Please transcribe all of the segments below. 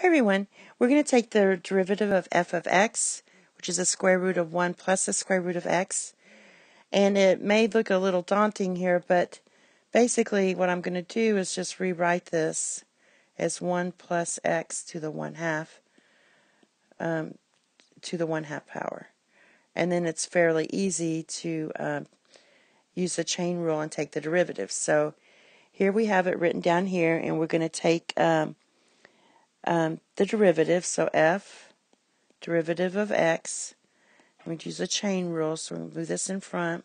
Hi everyone, we're going to take the derivative of f of x, which is the square root of 1 plus the square root of x. And it may look a little daunting here, but basically what I'm going to do is just rewrite this as 1 plus x to the 1 half um, to the 1 half power. And then it's fairly easy to um, use the chain rule and take the derivative. So here we have it written down here, and we're going to take um, um, the derivative, so f, derivative of x, we use a chain rule, so we're going to move this in front,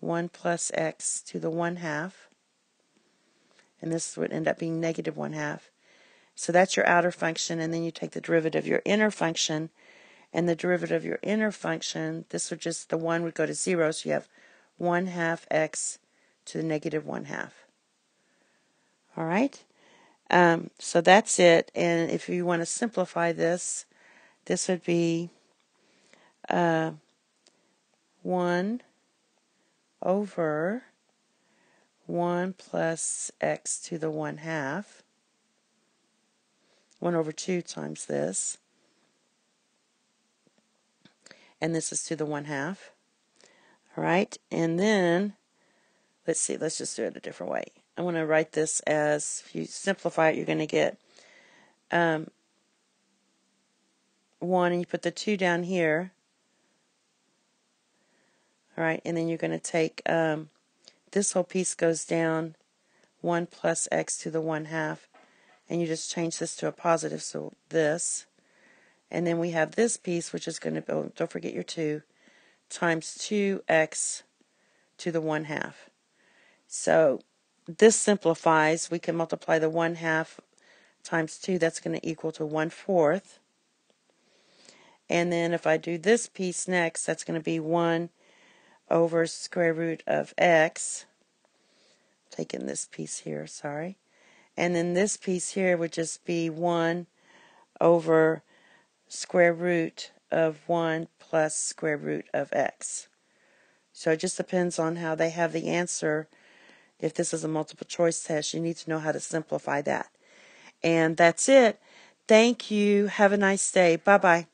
1 plus x to the 1 half, and this would end up being negative 1 half. So that's your outer function, and then you take the derivative of your inner function, and the derivative of your inner function, this would just, the 1 would go to 0, so you have 1 half x to the negative 1 half. All right? Um, so that's it. And if you want to simplify this, this would be uh, 1 over 1 plus x to the 1 half. 1 over 2 times this. And this is to the 1 half. All right. And then, let's see, let's just do it a different way. I want to write this as, if you simplify it, you're going to get um, 1, and you put the 2 down here. All right, and then you're going to take, um, this whole piece goes down 1 plus x to the 1 half, and you just change this to a positive, so this. And then we have this piece, which is going to oh, don't forget your 2, times 2x to the 1 half. So this simplifies. We can multiply the 1 half times 2. That's going to equal to 1 fourth. And then if I do this piece next, that's going to be 1 over square root of x. Taking this piece here, sorry. And then this piece here would just be 1 over square root of 1 plus square root of x. So it just depends on how they have the answer if this is a multiple choice test, you need to know how to simplify that. And that's it. Thank you. Have a nice day. Bye bye.